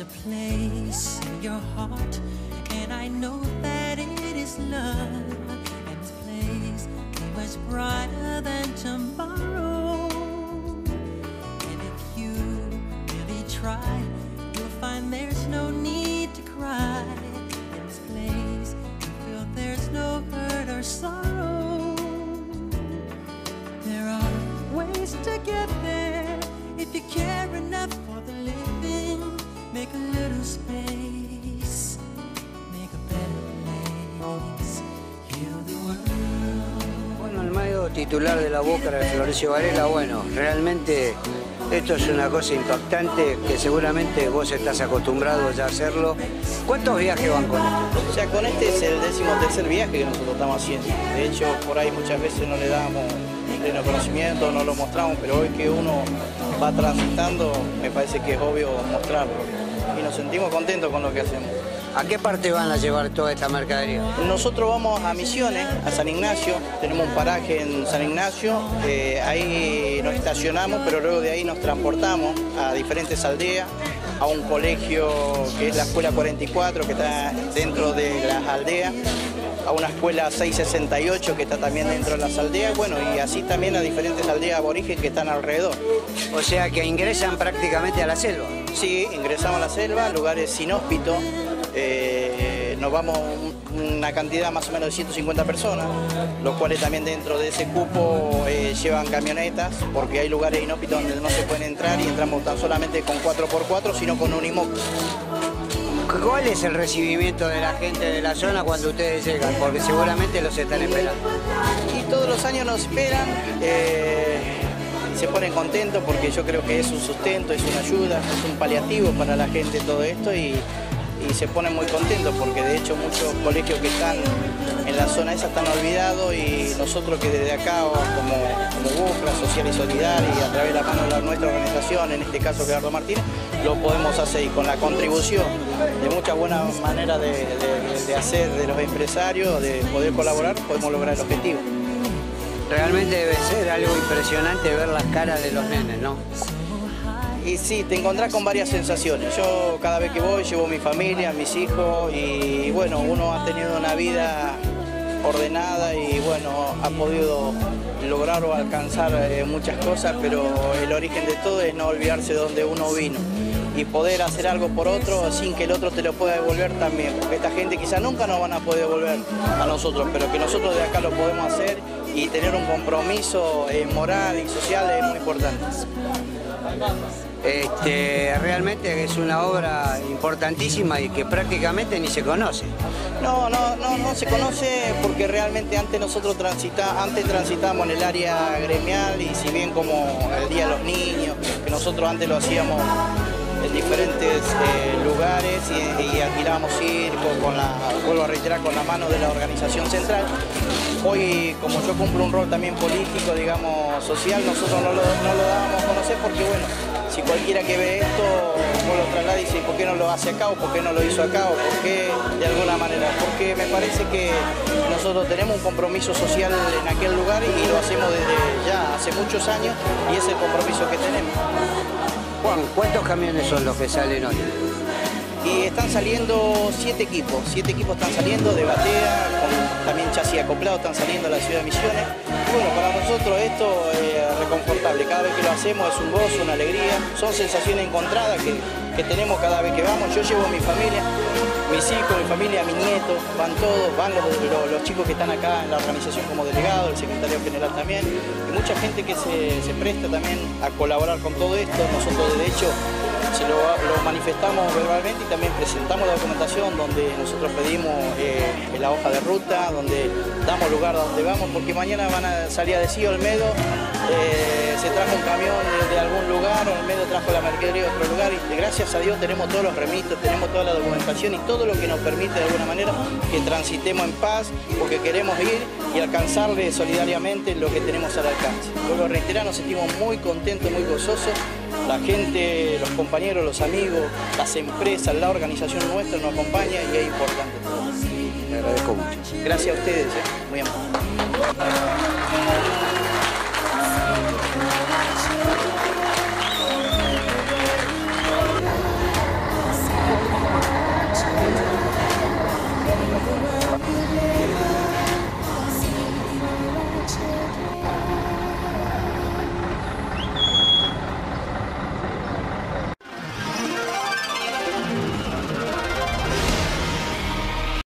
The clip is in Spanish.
A place in your heart, and I know that titular de la Boca era Florencio Varela. Bueno, realmente esto es una cosa impactante que seguramente vos estás acostumbrado ya a hacerlo. ¿Cuántos viajes van con esto? O sea, con este es el décimo tercer viaje que nosotros estamos haciendo. De hecho, por ahí muchas veces no le damos pleno conocimiento, no lo mostramos, pero hoy que uno va transitando, me parece que es obvio mostrarlo. Y nos sentimos contentos con lo que hacemos. ¿A qué parte van a llevar toda esta mercadería? Nosotros vamos a Misiones, a San Ignacio, tenemos un paraje en San Ignacio, eh, ahí nos estacionamos, pero luego de ahí nos transportamos a diferentes aldeas, a un colegio que es la Escuela 44, que está dentro de las aldeas, a una escuela 668 que está también dentro de las aldeas, bueno, y así también a diferentes aldeas aborigen que están alrededor. O sea que ingresan prácticamente a la selva. Sí, ingresamos a la selva, lugares inhóspitos, eh, nos vamos un- una cantidad más o menos de 150 personas, los cuales también dentro de ese cupo eh, llevan camionetas, porque hay lugares inhóspitos donde no se pueden entrar y entramos tan solamente con 4x4, sino con un IMOC. ¿Cuál es el recibimiento de la gente de la zona cuando ustedes llegan? Porque seguramente los están esperando. Y todos los años nos esperan, eh, se ponen contentos porque yo creo que es un sustento, es una ayuda, es un paliativo para la gente todo esto y, y se ponen muy contentos porque de hecho muchos colegios que están en la zona esa están olvidados y nosotros que desde acá como, como BUCLA, Social y Solidaria y a través de la mano de nuestra organización, en este caso Gerardo Martínez, lo podemos hacer y con la contribución de muchas buenas maneras de, de- de hacer de los empresarios, de poder colaborar, podemos lograr el objetivo. Realmente debe ser algo impresionante ver las caras de los nenes, ¿no? Y sí, te encontrás con varias sensaciones. Yo cada vez que voy llevo mi familia, mis hijos y bueno, uno ha tenido una vida ordenada y bueno, ha podido lograr o alcanzar eh, muchas cosas, pero el origen de todo es no olvidarse de donde uno vino y poder hacer algo por otro sin que el otro te lo pueda devolver también, porque esta gente quizá nunca nos van a poder devolver a nosotros, pero que nosotros de acá lo podemos hacer y tener un compromiso eh, moral y social es muy importante. Este, realmente es una obra importantísima y que prácticamente ni se conoce. No, no, no, no se conoce porque realmente antes nosotros transita, antes transitamos en el área gremial y si bien como el Día de los Niños, que nosotros antes lo hacíamos en diferentes eh, lugares y, y alquilábamos circo, con la, vuelvo a reiterar, con la mano de la organización central. Hoy, como yo cumplo un rol también político, digamos, social, nosotros no lo, no lo dábamos a conocer porque, bueno, si cualquiera que ve esto, vos lo traslada y dice, ¿por qué no lo hace acá o por qué no lo hizo acá o por qué de alguna manera? Porque me parece que nosotros tenemos un compromiso social en aquel lugar y lo hacemos desde ya hace muchos años y es el compromiso que tenemos. Juan, ¿cuántos camiones son los que salen hoy? Y están saliendo siete equipos, siete equipos están saliendo de batea, también chasis acoplado, están saliendo a la ciudad de Misiones. Y bueno, para nosotros esto es reconfortable, cada vez que lo hacemos es un gozo, una alegría, son sensaciones encontradas que, que tenemos cada vez que vamos. Yo llevo a mi familia, mis hijos, mi familia, mis nietos, van todos, van los, los- chicos que están acá en la organización como delegados, el secretario general también, y mucha gente que se presta también a colaborar con todo esto. Nosotros de hecho lo, manifestamos verbalmente y también presentamos la documentación donde nosotros pedimos eh, la hoja de ruta, donde damos lugar a donde vamos, porque mañana van a salir a decir Olmedo, eh, se trajo un camión de, de algún lugar, Olmedo trajo la mercadería de otro lugar y gracias a Dios tenemos todos los remitos, tenemos toda la documentación y todo lo que nos permite de alguna manera que transitemos en paz, porque queremos ir y alcanzarle solidariamente lo que tenemos al alcance. Vuelvo a reiterar, nos sentimos muy contentos, muy gozosos la gente, los compañeros, los amigos, las empresas, la organización nuestra nos acompaña y es importante. Le agradezco mucho. Gracias a ustedes, ¿eh? muy amable.